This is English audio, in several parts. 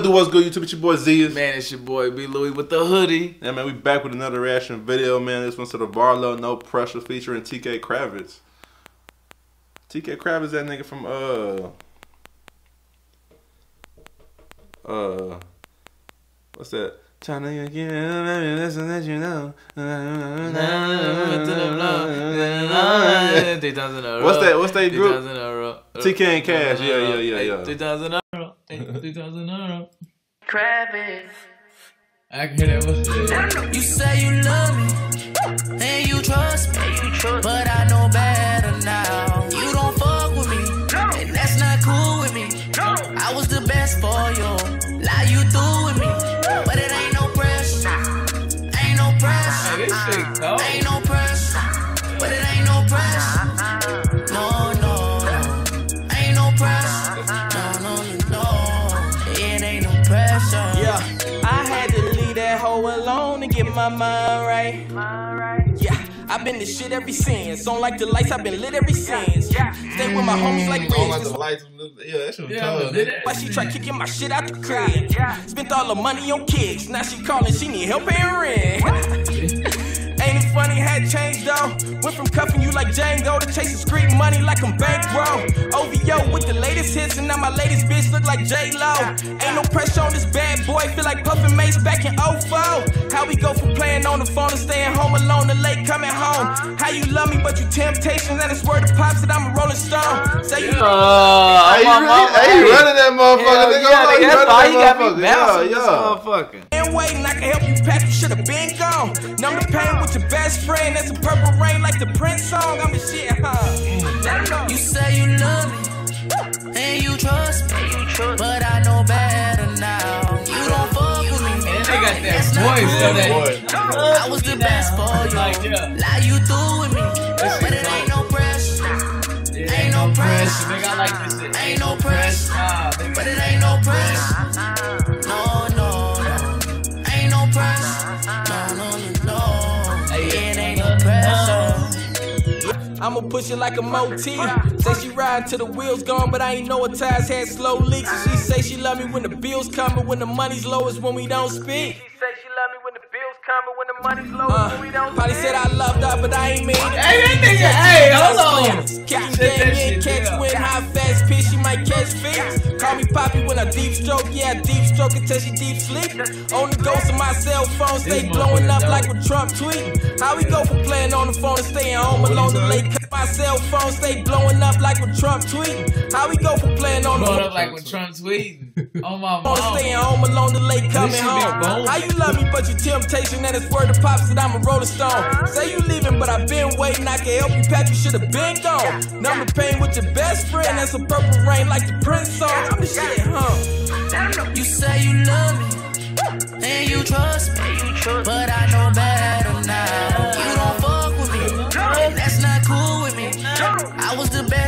What do what's good, YouTube? It's your boy Zias. Man, it's your boy B Louie with the hoodie. Yeah, man, we back with another reaction video, man. This one's to the Varlo No Pressure featuring TK Kravitz. TK Kravitz, that nigga from uh uh what's that? Trying to get listen that you know. What's that? What's that group? TK and Cash. Yeah, yeah, yeah, yeah. 3000 euro. 3000 euro. Kravitz. I can hear that. You say you love me and you trust me, but I know better now. You don't fuck with me, and that's not cool with me. I was the best for you, lie you through with me, but it ain't no pressure, ain't no pressure, Hey, this shit cold. ain't no pressure, my mind right. Yeah, I've been the shit ever since. Don't like the lights, I've been lit ever since. Stay with my homies like Don't like the lights. Yeah, that shit was Yeah, cold. did? Why she try kicking my shit out the crib? Spent all the money on kicks. Now she calling, she need help paying rent. Ain't it funny how it changed though? Went from cuffing Django to chasing street money like I'm bankroll. OVO with the latest hits, and now my latest bitch look like J Lo. Ain't no pressure on this bad boy, feel like Puffin Mase back in 04. How we go from playing on the phone to staying home alone to late coming home? How you love me, but you temptations, and it's word of pops that I'm a rolling stone. Say you Uh, Hey, you, I'm really, on hey, you my running that motherfucker, Hell nigga. yeah, nigga, that's why you got me bouncing Yeah, this yeah. motherfucker. been waiting, I can help you pack, you should've been gone. Numb the pain with your best friend, that's a purple rain like the Prince song. I'm the shit, huh? You say you love me and you trust me, but I know better now. You don't fuck with me. And they got that That's not voice, cool. I was the best for you. Like, yeah. Lie you through with me, pressure. Ain't no pressure. Nigga, I like this shit. Ain't no pressure. Nah, nigga. But it ain't no pressure. No, no, no. Ain't no pressure. No, no, no, no. It ain't no pressure. I'ma push it like a moti. Say she ride till the wheels gone, but I ain't know what tires had slow leaks. And she say she love me when the bills come, but when the money's low is when we don't speak. She say she love me when the bills come, but when the money's low is when we don't Probably said I loved her, but I ain't mean it. Hey, that nigga, hey, hold on. Kicking Shit, that game catch yeah. wind, high fast pitch, she might catch feet. Call me Poppy when I deep stroke, yeah, I deep stroke until she deep sleep. On the ghost of my cell phone, stay blowing up like dope. with Trump tweeting. How we go from playing on the phone to staying home alone to late? Cut my cell phone, stay blowing up like with Trump tweeting. How we go from playing on the Blowing phone up like when Trump tweeting. Oh my on mom. staying home alone to late coming shit home? bold. How you love me, but you temptation and it's word of pops that I'm a rolling stone. Say you leaving, but I've been waiting. I can help you pack, you should have been gone. Number pain with your best friend, that's a purple rain like the Prince song. I'm the shit, huh? You say you love me and you trust me, but I know better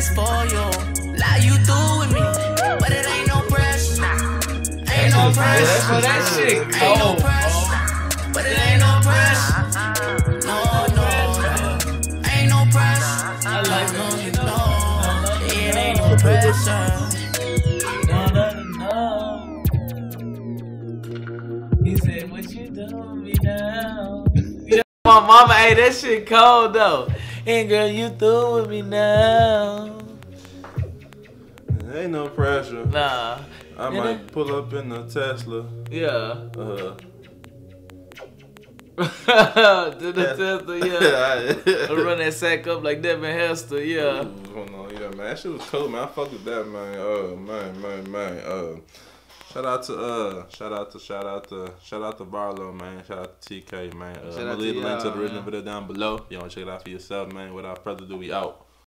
best for you, lie you through with me, but it ain't no pressure, ain't no Well, pressure, that shit ain't no cold. pressure, but it ain't no pressure. No, no, no, ain't no pressure. I like No, it. no, no, it ain't no pressure. No, no, no. He said, What you doing me now? You know, my mama, hey, that shit cold though. And girl, you through with me now. Ain't no pressure. Nah. I might pull up in the Tesla. Yeah. Uh, to the Tesla, yeah. I run that sack up like Devin Hester, yeah. Hold on, yeah, man. That shit was cool, man. I fuck with that, man. Uh, man, man, man. Uh, shout out to uh, shout out to shout out to shout out to Varlo, man. Shout out to TK, man. Uh, I'm gonna leave the link to the original video down below. You wanna check it out for yourself, man. Without further ado, we out.